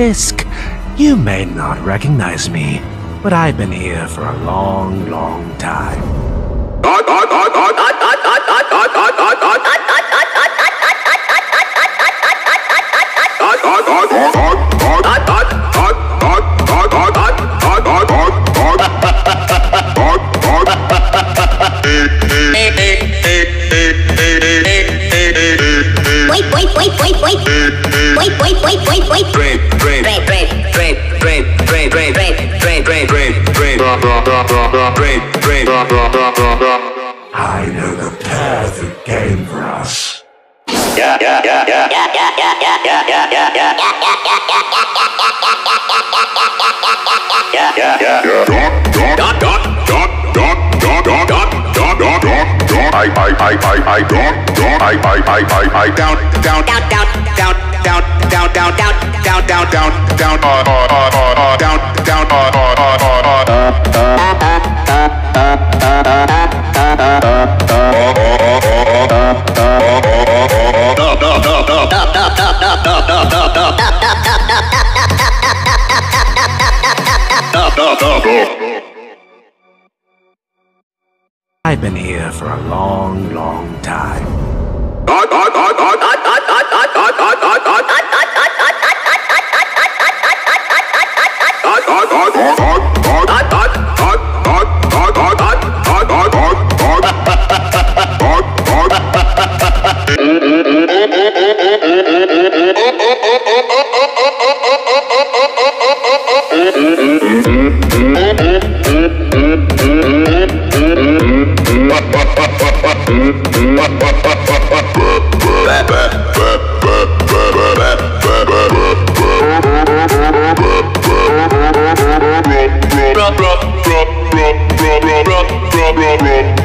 tisk. You may not recognize me, but I've been here for a long, long time. I know the path that came for us. Yeah, yeah, yeah, yeah, yeah, yeah, yeah, yeah, yeah, yeah, yeah, yeah, yeah, yeah, yeah, yeah. Dot, I, I, I, I, I, dot, dot. I, I, I, I, I, down, down, down, down, down, down, down, down, down, down, down, down, down, uh, uh, uh, uh, down, down, uh, uh, uh, uh, uh. I've been here for a long, long time. Mm-hmm.